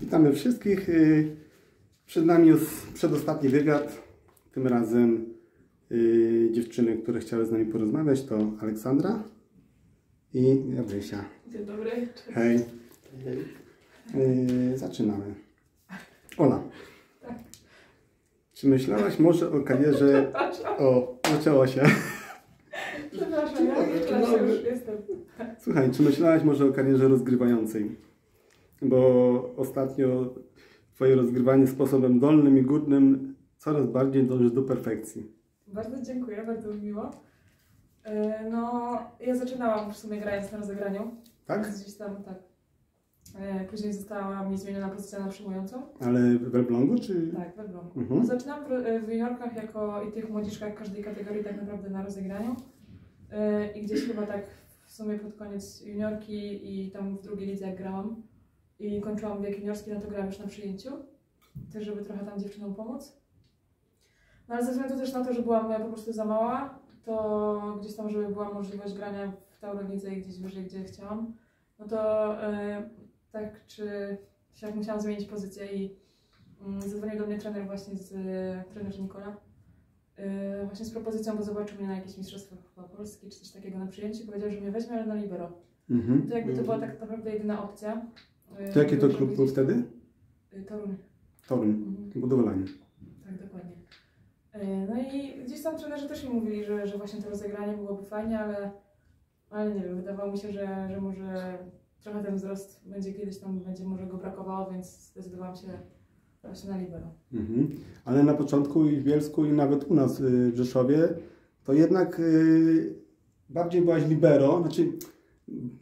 Witamy wszystkich. Y, Przed nami już przedostatni wywiad. Tym razem y, dziewczyny, które chciały z nami porozmawiać to Aleksandra i Gabrysia. Dzień dobry. Hej. Y, Zaczynamy. Ola. Tak. Czy myślałaś może o karierze... O, zaczęło się. przepraszam, ja już jestem. Słuchaj, czy myślałaś może o karierze rozgrywającej? Bo ostatnio twoje rozgrywanie sposobem dolnym i górnym coraz bardziej dąży do perfekcji. Bardzo dziękuję, bardzo mi miło. E, No, ja zaczynałam w sumie grając na rozegraniu. Tak? Gdzieś tam, tak. E, Później została mi zmieniona pozycja na przyjmującą. Ale w Elblągu czy... Tak, we Elblągu. Mhm. Zaczynałam w, e, w juniorkach jako i tych młodziczkach każdej kategorii tak naprawdę na rozegraniu. I gdzieś chyba tak w sumie pod koniec juniorki i tam w drugiej lidze jak grałam i kończyłam wiek juniorski, no to grałam już na przyjęciu. Też żeby trochę tam dziewczynom pomóc. No ale ze względu też na to, że byłam ja po prostu za mała, to gdzieś tam, żeby była możliwość grania w Taurolidze i gdzieś wyżej, gdzie chciałam, no to e, tak czy siak musiałam zmienić pozycję i mm, zadzwonił do mnie trener właśnie z e, trener Nikola. e, właśnie z propozycją, bo zobaczył mnie na jakichś mistrzostwach chyba Polski czy coś takiego na przyjęciu powiedział, że mnie weźmie, ale na libero. Mhm. To jakby to była tak naprawdę jedyna opcja. To jaki to klub był wtedy? e, Toruń. Toruń. Mhm. Budowlanie. Tak, dokładnie. E, No i gdzieś tam trenerzy też mi mówili, że, że właśnie to rozegranie byłoby fajnie, ale, ale nie wiem, wydawało mi się, że, że może trochę ten wzrost będzie kiedyś tam, będzie może go brakowało, więc zdecydowałam się właśnie na libero. Mhm. Ale na początku i w Bielsku i nawet u nas y, w Rzeszowie to jednak y, bardziej byłaś libero, znaczy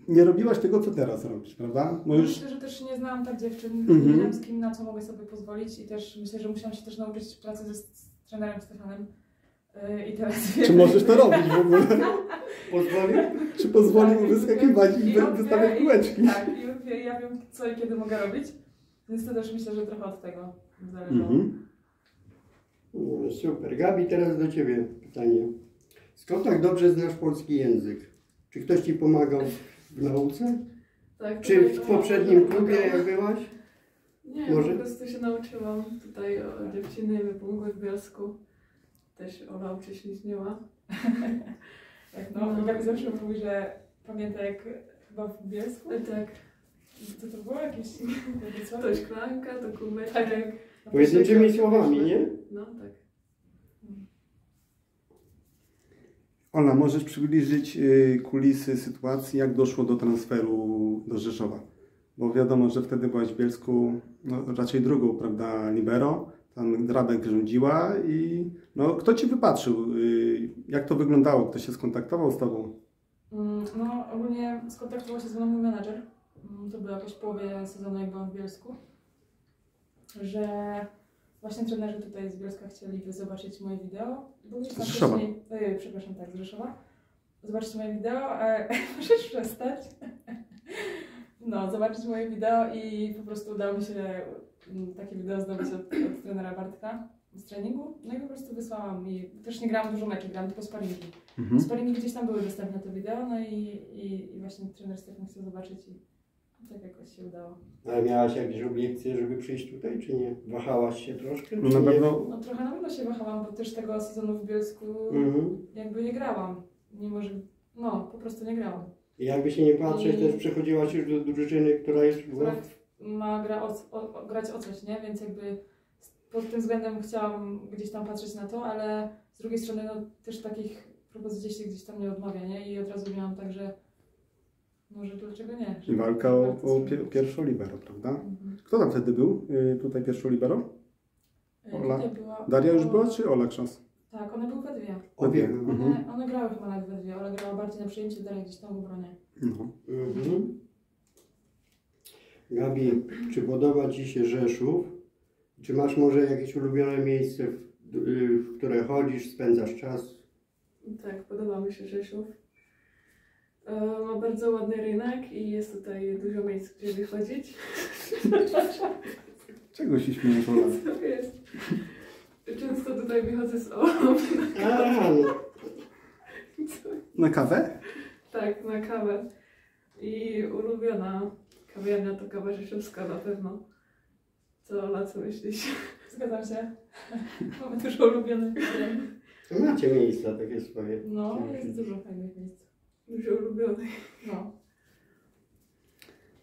nie robiłaś tego, co teraz robisz, prawda? Bo już... Myślę, że też nie znałam tak dziewczyn, Mhm. nie wiedziałam z kim, na co mogę sobie pozwolić i też myślę, że musiałam się też nauczyć pracy ze trenerem Stefanem. E, I teraz Czy możesz to robić w ogóle? Pozwolił? Czy pozwolił Tak, wyskakiwać i i wystawiać i- kółeczki? Tak, i ja wiem co i kiedy mogę robić, więc to też myślę, że trochę od tego zależało. Mhm. No, super. Gabi, teraz do Ciebie pytanie. Skąd tak dobrze znasz polski język? Czy ktoś Ci pomagał w nauce? Tak, Czy w poprzednim klubie jak byłaś? Nie, Może? po prostu się nauczyłam. Tutaj o, dziewczyny mi pomogły w Bielsku. Też Ola uczestniczyła. Tak, no, No. Gabi zawsze mówi, że pamięta jak chyba w Bielsku, Tak, to to było jakieś... to szklanka, to kubeczek. Tak, na Pojedynczymi słowami, nie? No tak. Ola, możesz przybliżyć y, kulisy sytuacji, jak doszło do transferu do Rzeszowa? Bo wiadomo, że wtedy byłaś w Bielsku no, raczej drugą, prawda, libero. Tam Drabek rządziła i no, kto Ci wypatrzył? Y, jak to wyglądało? Kto się skontaktował z Tobą? Mm, No, ogólnie skontaktował się ze mną mój menadżer. Mm, To było jakoś połowie sezonu, jak byłam w Bielsku. Że właśnie trenerzy tutaj z Bielska chcieliby zobaczyć moje wideo. Tam Z Rzeszowa. przepraszam, tak, z Rzeszowa. Zobaczyć moje wideo, e, możesz przestać. No, zobaczyć moje wideo i po prostu udało mi się mm, takie wideo zdobyć od, od trenera Bartka z treningu. No i po prostu wysłałam i też nie grałam dużo meczy, grałam tylko sparingi. Mhm. Sparingi gdzieś tam były dostępne te wideo, no i, i, i właśnie trener Stefan chciał zobaczyć i tak jakoś się udało. Ale miałaś jakieś obiekcje, żeby przyjść tutaj, czy nie? Wahałaś się troszkę? No na pewno No trochę na pewno się wahałam, bo też tego sezonu w Bielsku Mhm. jakby nie grałam. Mimo, że no, po prostu nie grałam. I jakby się nie patrzeć, I- też przechodziłaś już do drużyny, która jest Która ma gra o, o, o, grać o coś, nie? Więc jakby pod tym względem chciałam gdzieś tam patrzeć na to, ale z drugiej strony no, też takich propozycji się gdzieś tam nie odmawia, nie? I od razu miałam tak, że może dlaczego nie? Że- walka o, o spróbuję. pie, pierwszą libero, prawda? Mhm. Kto tam wtedy był? Y, tutaj pierwszą libero? E, Ola? Tutaj była, Daria już była- czy Ola Krząs? Tak, one były we dwie. obie. Mhm. One, one grały chyba nawet we dwie, ale grała bardziej na przyjęciu, Daria gdzieś tam w obronie. No. Mhm. Gabi, czy podoba Ci się Rzeszów? Czy masz może jakieś ulubione miejsce, w, y, w które chodzisz, spędzasz czas? Tak, podoba mi się Rzeszów. E, Ma bardzo ładny rynek i jest tutaj dużo miejsc, gdzie wychodzić. Czego się śmiejesz, Ola? Co jest? Często tutaj wychodzę z o. A, no, Na kawę? Tak, na kawę. I ulubiona kawiarnia to kawa rzeszowska na pewno. Co, na co myślisz? Zgadzam się. Mamy dużo ulubionych macie miejsca takie swoje. No, jest dużo fajnych miejsc. Dużo ulubionych. No.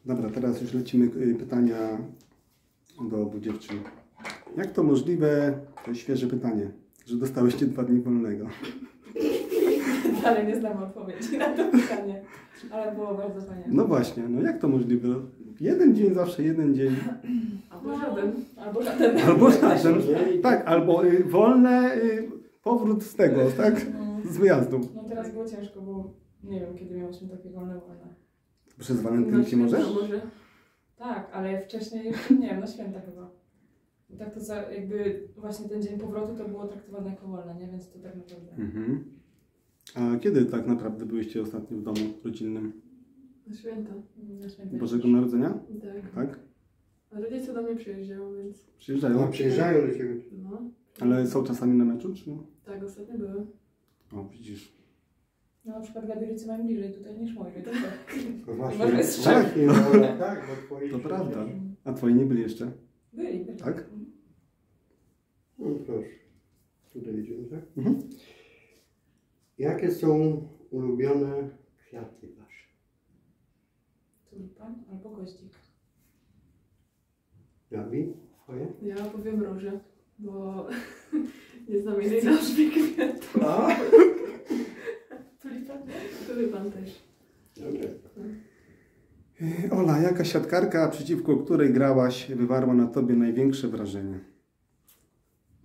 Dobra, teraz już lecimy y, pytania do obu dziewczyn. Jak to możliwe, to jest świeże pytanie, że dostałyście dwa dni wolnego? Dalej nie znamy odpowiedzi na to pytanie. Ale było bardzo fajnie. No właśnie, no jak to możliwe? Jeden dzień zawsze, jeden dzień. Albo żaden. Albo żaden. Albo żaden. Tak, albo y, wolne, y, powrót z tego, tak? No. Z wyjazdu. No teraz było ciężko, bo nie wiem, kiedy miałyśmy takie wolne wolne. Przez walentynki może? święta może. Tak, ale wcześniej jeszcze nie wiem, na święta chyba. I tak to za, jakby właśnie ten dzień powrotu to było traktowane jako wolne, nie? Więc to tak naprawdę. Mhm. A kiedy tak naprawdę byłyście ostatnio w domu rodzinnym? Na święta. Na święta. Bożego Narodzenia? Tak. Tak? A rodzice do mnie przyjeżdżają, więc Przyjeżdżają. No, przyjeżdżają do ciebie. no. Ale są czasami na meczu, czy? Tak, ostatnio były. O, widzisz. No na przykład Gabielicy mają bliżej tutaj niż moi rodzice. No Może właśnie, jest właśnie, no, no, tak, bo twoi To prawda. A twoi nie byli jeszcze? Byli, byli. Tak? No proszę. Tutaj idziemy, tak? Mhm. Jakie są ulubione kwiaty wasze? Tulipan albo goździk. Gabi? Twoje? Ja powiem róże, bo nie znam innej nazwy kwiatu. Tulipan też. Dobra. E, Ola, jaka siatkarka, przeciwko której grałaś, wywarła na tobie największe wrażenie?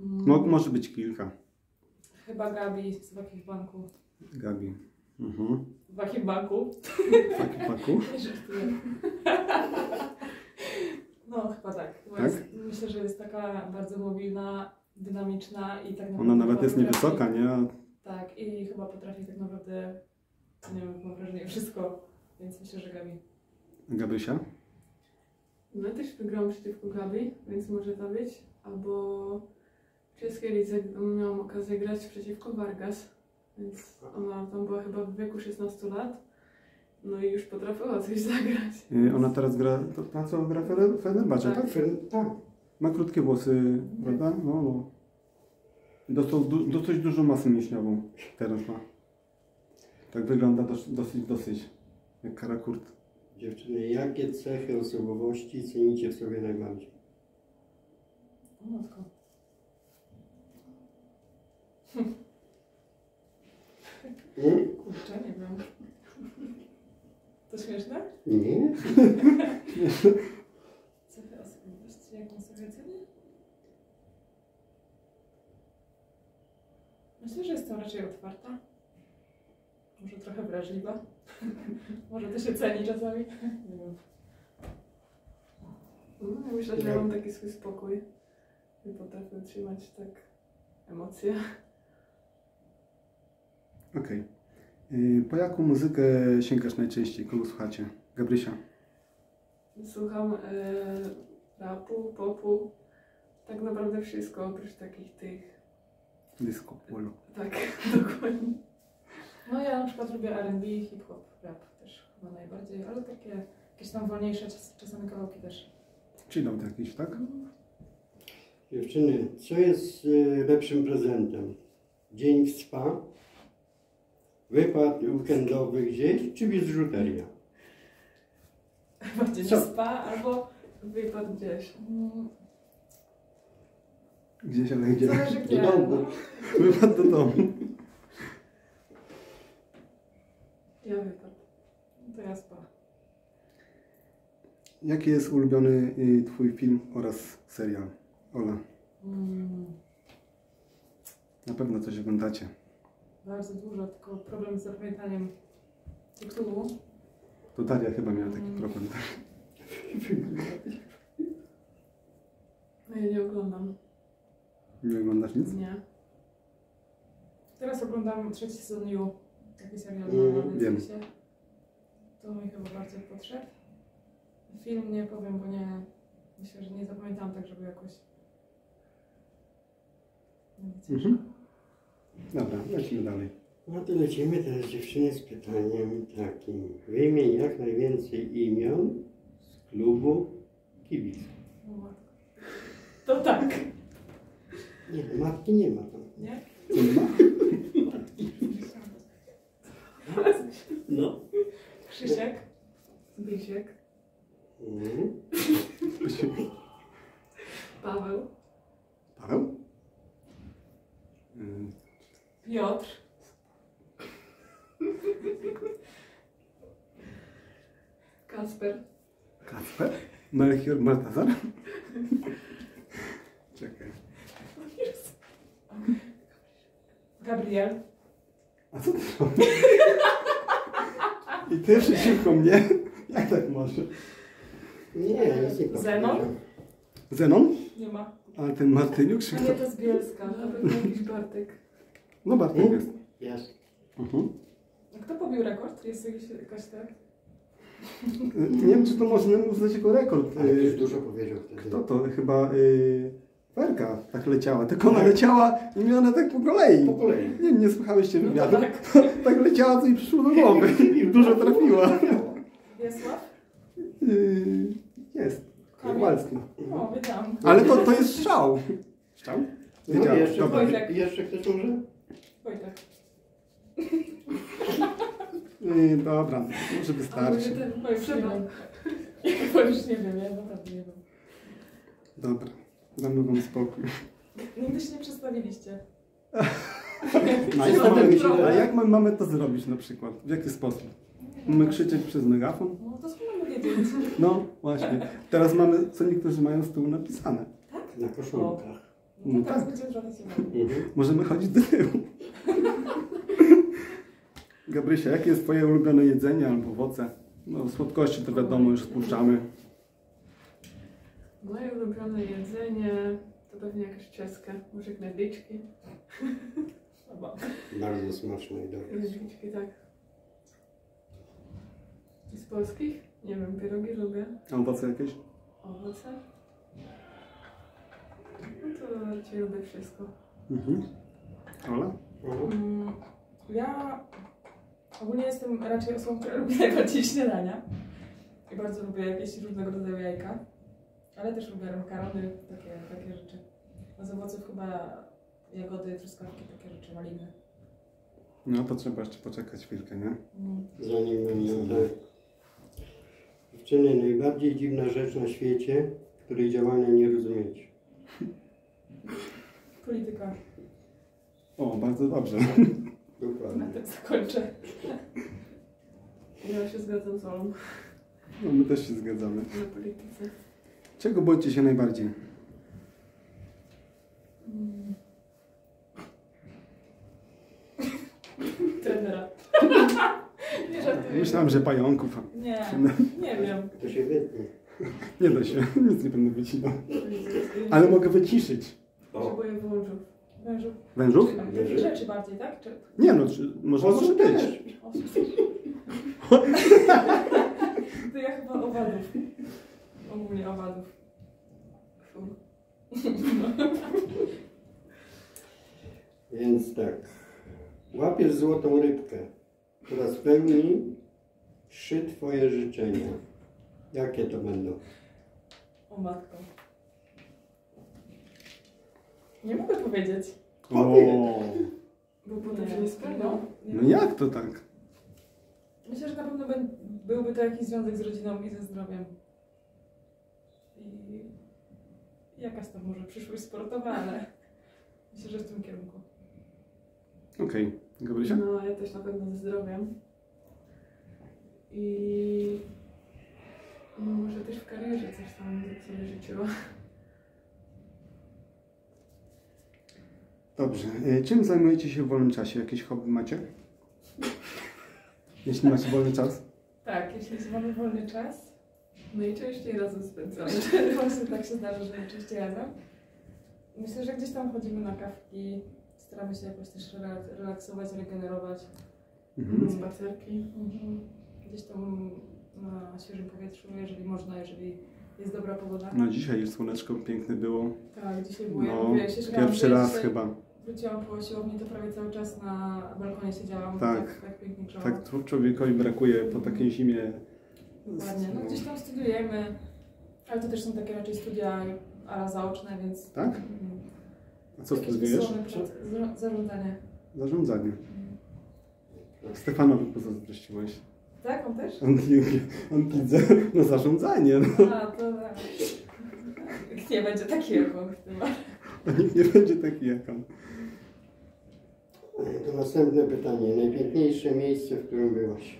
Mm, Mo- może być kilka. Chyba Gabi z Wakich Banku. Gabi. Mhm. Wakich Banku? Nie żartuję. No chyba tak. Tak? Jest, myślę, że jest taka bardzo mobilna, dynamiczna i tak naprawdę... Ona nawet jest niewysoka, nie? Tak, i chyba potrafi tak naprawdę, nie wiem, mam wrażenie, wszystko. Więc myślę, że Gabi. Gabrysia? No ja też wygrałam przeciwko Gabi, więc może to być. Albo w czeskiej lidze miałam okazję grać przeciwko Vargas, więc ona tam była chyba w wieku 16 lat. No i już potrafiła coś zagrać. E, Ona teraz gra, to ta co gra Fenerbahce, tak? Tak. Tak. Ma krótkie włosy, prawda? No, no. Dostał du- dosyć dużą masę mięśniową teraz ma. Tak wygląda dos- dosyć, dosyć. Jak karakurt. Dziewczyny, jakie cechy osobowości cenicie w sobie najbardziej? Matko. Hmm? Kurczę, nie wiem. To śmieszne? Nie? Cechy osobowości, jak on sobie ceni? Myślę, że jestem raczej otwarta. Może trochę wrażliwa. Może to się ceni czasami. Nie wiem. No, ja myślę, że ja mam taki swój spokój. I potrafię utrzymać tak emocje. Okej. Y, Po jaką muzykę sięgasz najczęściej? Kogo słuchacie? Gabrysia? Słucham e, rapu, popu. Tak naprawdę wszystko oprócz takich tych. Disco polo. Tak, dokładnie. No ja na przykład lubię R&B, hip-hop, rap też chyba najbardziej, ale takie jakieś tam wolniejsze czas, czasami kawałki też. Chillout jakiś, tak? Dziewczyny, co jest y, lepszym prezentem? Dzień w spa? Wypad weekendowy gdzieś, czy biżuteria? Bardziej Co? spa albo Wypad gdzieś. mm, Gdzieś, ale gdzie? zależy gdzie. domu. No. Wypad do domu. Ja wypad. To ja spa. Jaki jest ulubiony y, twój film oraz serial? Ola, Mm, na pewno coś oglądacie. bardzo dużo, tylko problem z zapamiętaniem tytułu. To Daria chyba miała taki Mm. problem. No ja nie oglądam. Nie oglądasz nic? Nie. Teraz oglądam trzeci sezon You, taki serial Mm, na wiem. Netflixie. To mi chyba bardzo podszedł. Film nie powiem, bo nie... Myślę, że nie zapamiętałam tak, żeby jakoś... Mhm. Dobra, lecimy dalej. No to lecimy teraz dziewczyny z pytaniem takim. Wymień jak najwięcej imion z klubu kibiców. O matko. To tak. Nie, matki nie ma tam. Nie? Nie ma? No. Krzysiek. Zbysiek. Mhm. Paweł. Paweł? Mm, Piotr. Kasper. Kacper? Melchior Baltazar? Czekaj. Gabriel. A co ty robisz? I ty przeciwko mnie? Jak tak może? Nie, jest nie Zenon? Zenon? Nie ma. Ale ten Martyniuk? Czy A nie, to z Bielska. Na pewno jakiś Bartek. No Bartek jest. Jest. Mhm. A Kto pobił rekord? Jest jakiś, jakaś tak? Nie wiem, czy to można uznać jako rekord. Ale już Y, dużo powiedział wtedy. Kto to? Chyba y, Werka tak leciała. Tylko ona leciała i mi ona tak po kolei. Po kolei. Nie, nie słuchałeście No wywiadu? tak. tak leciała, co jej przyszło do głowy. I dużo trafiła. Wiesław? Y, jest. Kowalski. O, wiedziałam. Ale to, to jest strzał. Strzał? No Wiedziałem. jeszcze. Wojtek. jeszcze ktoś może? Wojtek. Y, dobra, może wystarczy. Bo. Bo już nie wiem, ja naprawdę nie wiem. Dobra, damy wam spokój. Nigdy się nie przedstawiliście. A jak, mamy, a jak my mamy to zrobić na przykład? W jaki sposób? Mamy krzyczeć przez megafon? No to skąd mamy wiedzieć? No właśnie. Teraz mamy, co niektórzy mają z tyłu napisane. Na koszulkach. No No teraz tak. będziemy profesjonalni. Mhm. Możemy chodzić do tyłu. Gabrysia, jakie jest twoje ulubione jedzenie albo owoce? No słodkości to wiadomo, już spuszczamy. Moje ulubione jedzenie to pewnie jakaś czeska. Może knedliczki. Chyba. Bardzo smaczne i dobre. Knedliczki, tak. Z polskich? Nie wiem, pierogi lubię. A owoce jakieś? Owoce? No to raczej lubię wszystko. Mhm. Ola? Mhm. Mm, Ja ogólnie jestem raczej osobą, która lubi najbardziej śniadania. I bardzo lubię jakieś różnego rodzaju jajka. Ale też lubię makarony, takie, takie rzeczy. A z owoców chyba jagody, truskawki, takie rzeczy, maliny. No to trzeba jeszcze poczekać chwilkę, nie? Mm. Zanim będzie tak. Dziewczyny, najbardziej dziwna rzecz na świecie, której działania nie rozumiecie. Polityka. O, bardzo dobrze. Na Dokładnie. tym zakończę. Ja się zgadzam z Olą No, my też się zgadzamy. na polityce. Czego boicie się najbardziej? Trenera. nie żartuję. Myślałem, że pająków. Nie, nie wiem. To się wytnie. Nie da się, nic nie będę wycinał. Ale mogę wyciszyć. Potrzebuję wążów. Wężów. Wężów? Czy takich rzeczy bardziej, tak? Czy... Nie no, czy, może, może być. to ja chyba owadów. Ogólnie owadów. Więc tak. Łapiesz złotą rybkę, która spełni trzy twoje życzenia. Jakie to będą? O matko. Nie mogę powiedzieć. O, Bo potem się nie spełnią. No, no jak to tak? Myślę, że na pewno byłby to jakiś związek z rodziną i ze zdrowiem. I jakaś tam może przyszłość sportowa, ale myślę, że w tym kierunku. Okej, Gabrysia? No, ja też na pewno ze zdrowiem. I no, może też w karierze coś tam sobie życzyła. Dobrze. E, Czym zajmujecie się w wolnym czasie? Jakieś hobby macie? Jeśli macie wolny czas? Tak, jeśli mamy wolny czas, Najczęściej razem spędzamy. właśnie tak się zdarza, że najczęściej razem. Myślę, że gdzieś tam chodzimy na kawki, staramy się jakoś też rela- relaksować, regenerować. Mhm. Spacerki. Gdzieś tam na świeżym powietrzu, jeżeli można, jeżeli jest dobra pogoda. No dzisiaj słoneczko piękne było. Tak, dzisiaj było, No, mówię, się pierwszy raz dzisiaj chyba. Wróciłam po siłowni, to prawie cały czas na balkonie siedziałam. Tak. Tak, tak pięknie grzało. Tak człowiekowi brakuje po takiej zimie. Dokładnie. No, gdzieś tam studiujemy, ale to też są takie raczej studia ala zaoczne, więc... Tak? A co studiujesz? Zarządzanie. Zarządzanie. Stefanowi pozazdrościłeś. Tak, on też? On, on widzę, no zarządzanie, no. A, to tak. Nikt nie będzie taki jak on chyba. A nikt nie będzie taki jak on. To następne pytanie. Najpiękniejsze miejsce, w którym byłaś?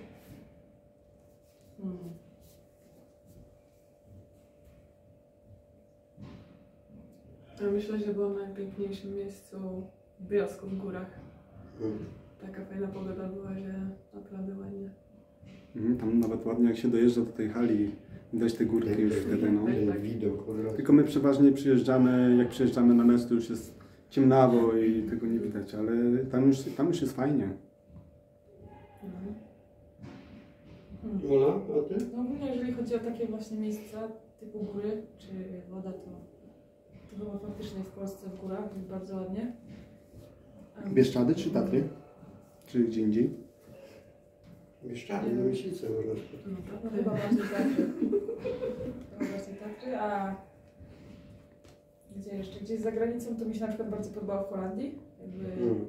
Ja myślę, że byłam w najpiękniejszym miejscu w Bielsku w górach. Hmm. Taka fajna pogoda była, że naprawdę ładnie. Mhm, tam nawet ładnie jak się dojeżdża do tej hali, widać te górki już wtedy, no. Ten widok od razu. Tylko my przeważnie przyjeżdżamy, jak przyjeżdżamy na mecz, to już jest ciemnawo i tego nie widać, ale tam już, tam już jest fajnie. No. Ola, a ty? No ogólnie jeżeli chodzi o takie właśnie miejsca typu góry czy woda, to, to chyba faktycznie w Polsce w górach jest bardzo ładnie. Em, Bieszczady czy Tatry? Czy gdzie indziej? Bieszczady, na Myślice można spotkać. No, No chyba bardziej Tatry. Chyba bardziej Tatry, a gdzie jeszcze? Gdzieś za granicą to mi się na przykład bardzo podobało w Holandii. Jakby Hmm.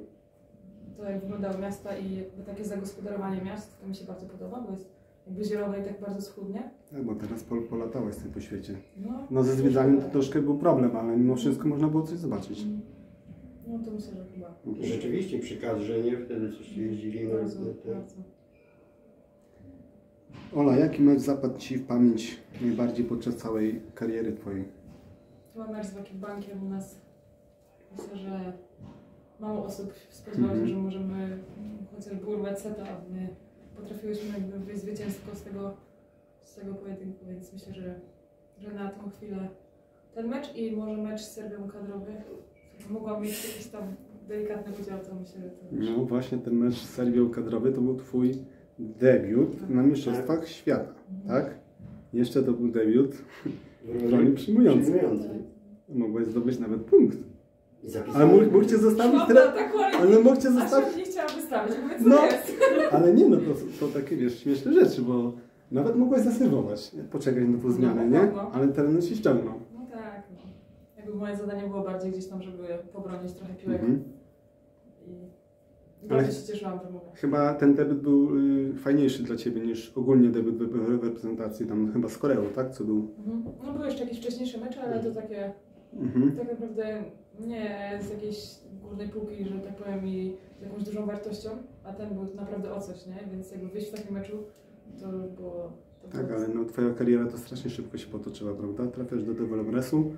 to jak wyglądały miasta i jakby takie zagospodarowanie miast, to mi się bardzo podoba, bo jest jakby zielono i tak bardzo schludnie. Tak, bo teraz pol, polatałaś sobie po świecie. No, No ze zwiedzaniem to troszkę był problem, ale mimo wszystko można było coś zobaczyć. No to myślę, że chyba. Rzeczywiście przy kadrze, nie? Wtedy coś jeździli na Bardzo, te- bardzo. Ola, jaki mecz zapadł Ci w pamięć najbardziej podczas całej kariery Twojej? Chyba mecz z Bankiem u nas. Myślę, że mało osób spodziewało Mhm. się, że możemy chociażby urwać seta, a my potrafiłyśmy jakby wyjść zwycięsko z tego, z tego pojedynku, więc myślę, że, że na tą chwilę ten mecz i może mecz z Serbią kadrowy, mogłam mieć jakiś tam delikatny udział, to myślę, że to. No właśnie ten mecz z Serbią kadrowy to był Twój debiut na Mistrzostwach Świata, tak? Jeszcze to był debiut w roli przyjmującej. Przyjmujący. Mogłeś zdobyć nawet punkt. Ale mógł, mógł Cię zostawić tyle... tak. Ale mógł Cię Aż zostawić... się nie chciałam wystawić, No. jest? Ale nie no, to, to takie wiesz, śmieszne rzeczy, bo nawet mogłeś zaserwować, poczekać na tą zmianę, nie? no. Ale teren się ściągnął. No tak, no. Jakby moje zadanie było bardziej gdzieś tam, żeby pobronić trochę piłek. Mhm. I Ale- bardzo się cieszyłam, że mogę. Chyba ten debiut był y, fajniejszy dla Ciebie niż ogólnie debiut w, w reprezentacji, tam chyba z Koreą, tak? Co był? Mhm. No były jeszcze jakieś wcześniejsze mecze, ale to takie Mhm. tak naprawdę nie z jakiejś górnej półki, że tak powiem, i z jakąś dużą wartością, a ten był naprawdę o coś, nie? Więc jakby wyjść w takim meczu, to było... To Tak, było... ale no, Twoja kariera to strasznie szybko się potoczyła, prawda? Trafiasz do Developresu.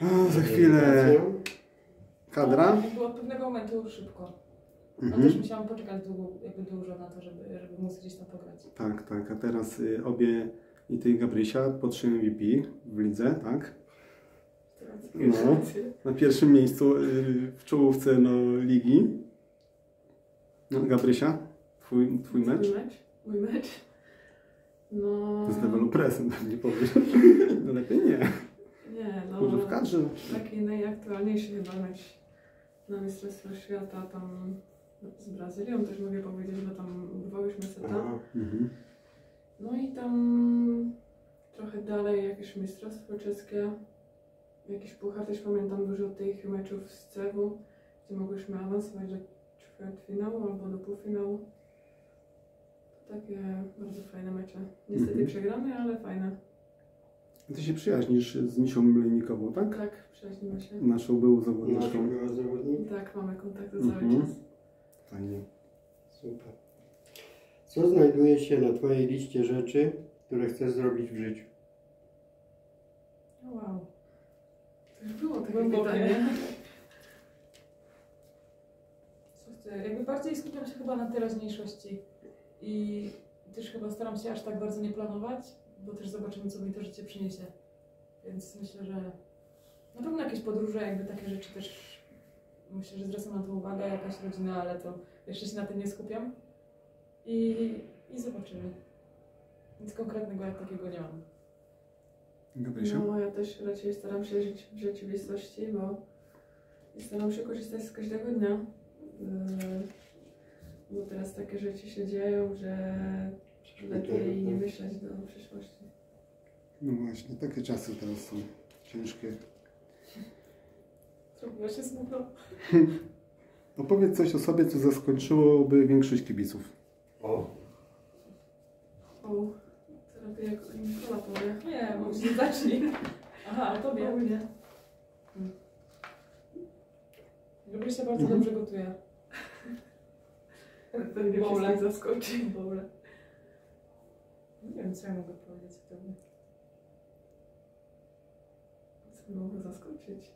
A, za chwilę kadra. No, jakby od pewnego momentu szybko. No też Mhm. musiałam poczekać długo, jakby dużo na to, żeby, żeby móc gdzieś tam pograć. Tak, tak. A teraz y, obie i Ty i Gabrysia po 3 MVP w lidze, tak? No. Na pierwszym miejscu y, w czołówce no, ligi. No, Gabrysia, twój, twój mecz? Mój mecz? Mój mecz? No... Z dewelopresem, nie powiesz. No lepiej nie. Nie, no... Może w kadrze. Taki najaktualniejszy chyba mecz na Mistrzostwach Świata tam z Brazylią też mogę powiedzieć, bo tam urwałyśmy seta. Mhm. No i tam trochę dalej jakieś Mistrzostwo Czeskie, jakiś puchar, też pamiętam dużo tych meczów z CEW, gdzie mogłyśmy awansować do ćwierćfinału albo do półfinału. Takie bardzo fajne mecze. Niestety Mhm. przegrane, ale fajne. Ty się przyjaźnisz z Misią Mlejnikową, tak? Tak, przyjaźnimy się. Naszą byłą zawodniczką. Tak, mamy kontakty cały Mhm. czas. Fajnie. Super. Co znajduje się na Twojej liście rzeczy, które chcesz zrobić w życiu? Wow. Było takie Głębokie. pytanie. Jakby bardziej skupiam się chyba na teraźniejszości i też chyba staram się aż tak bardzo nie planować, bo też zobaczymy, co mi to życie przyniesie. Więc myślę, że na pewno jakieś podróże, jakby takie rzeczy też myślę, że zwracam na to uwagę, jakaś rodzina, ale to jeszcze się na tym nie skupiam. I, i zobaczymy. Nic konkretnego jak takiego nie mam. No, ja też raczej staram się żyć w rzeczywistości, bo staram się korzystać z każdego dnia. Yy, Bo teraz takie rzeczy się dzieją, że lepiej nie myśleć do przyszłości. No właśnie, takie czasy teraz są ciężkie. Zrobiło się smutno. Opowiedz coś o sobie, co zaskoczyłoby większość kibiców. O, O, jak Nikola powie. Nie, bo się zacznij. Aha, o tobie. O mnie. Lubię się bardzo Mhm. dobrze gotuje. Pewnie Bowle. wszystkich zaskoczy. Bowle. Nie wiem, co ja mogę powiedzieć o tobie. Co mogło zaskoczyć?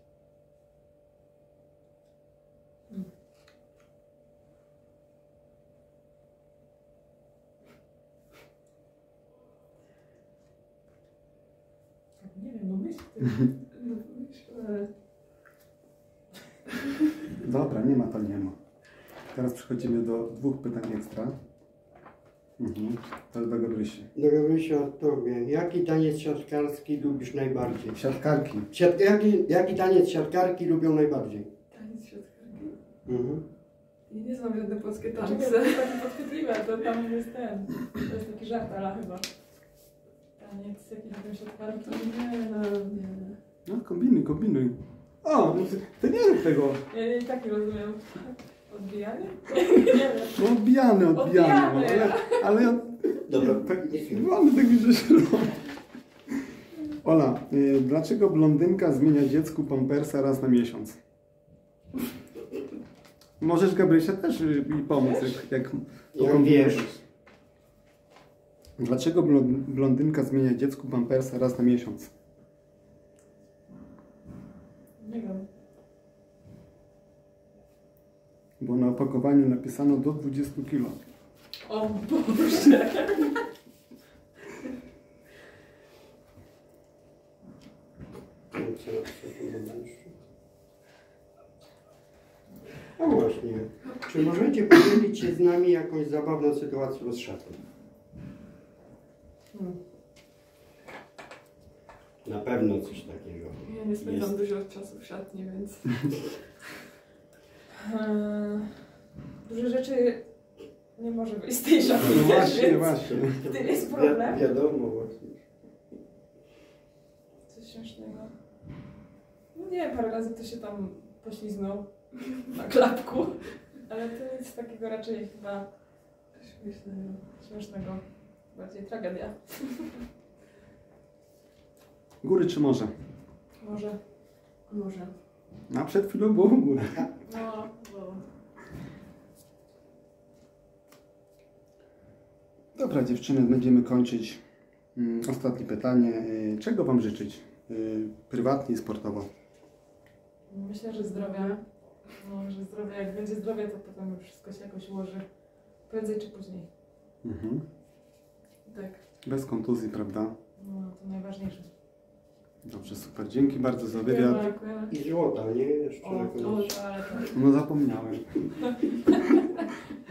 Nie wiem, no myśl ty. No myślę. Dobra, nie ma to nie ma. Teraz przechodzimy do dwóch pytań ekstra. Mhm. To jest do Gabrysi. dowiemy się o tobie. Jaki taniec siatkarski lubisz najbardziej? Siatkarki. Siat, jaki, jaki taniec siatkarki lubią najbardziej? Taniec siatkarki. Mhm. Ja nie znam żadne polskie Czekaj, tańce. to jest takie podchwytliwe, to tam jest ten. To jest taki żart, ale chyba. Się otwarki. Nie, no nie. No, kombinuj, kombinuj. O, no ty- nie rób tego. Ja nie tak nie rozumiem. Wiem. No odbijany, odbijany. Odbijany. Ale, ale ja... Dobra, Tak, nie wiem. mamy tak widzę się robi. Ola, y, dlaczego blondynka zmienia dziecku pampersa raz na miesiąc? Możesz Gabrysia też y, mi pomóc, jak, jak Jak pokombinujesz. wiesz. Dlaczego blon- blondynka zmienia dziecku pampersa raz na miesiąc? Nie wiem. Bo na opakowaniu napisano do 20 kg. O Boże. A właśnie. Czy możecie podzielić się z nami jakąś zabawną sytuacją z szatą? Hmm. Na pewno coś takiego. Ja nie spędzam Jest. dużo czasu w szatni, więc Eee, Dużo rzeczy nie może być z tej szafy. No właśnie, więc właśnie. Tym jest problem. Wi- wiadomo właśnie. Coś śmiesznego. No nie wiem, parę razy to się tam pośliznął na klapku. Ale to nic takiego raczej chyba śmiesznego. śmiesznego. Bardziej tragedia. Góry czy morze? Może. Może. A przed chwilą było góra. No, bo... Dobra dziewczyny, będziemy kończyć. Mm, Ostatnie pytanie. Y, Czego Wam życzyć? Y, Prywatnie i sportowo. Myślę, że zdrowia. No, że zdrowia, jak będzie zdrowie, to potem już wszystko się jakoś ułoży. Prędzej czy później. Mhm. Tak. Bez kontuzji, prawda? No, to najważniejsze. Dobrze, super. Dzięki bardzo za wywiad. I złota, nie? Jeszcze O, to, ale to... No zapomniałem.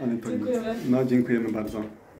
Ale to nic. Dziękujemy. No dziękujemy bardzo.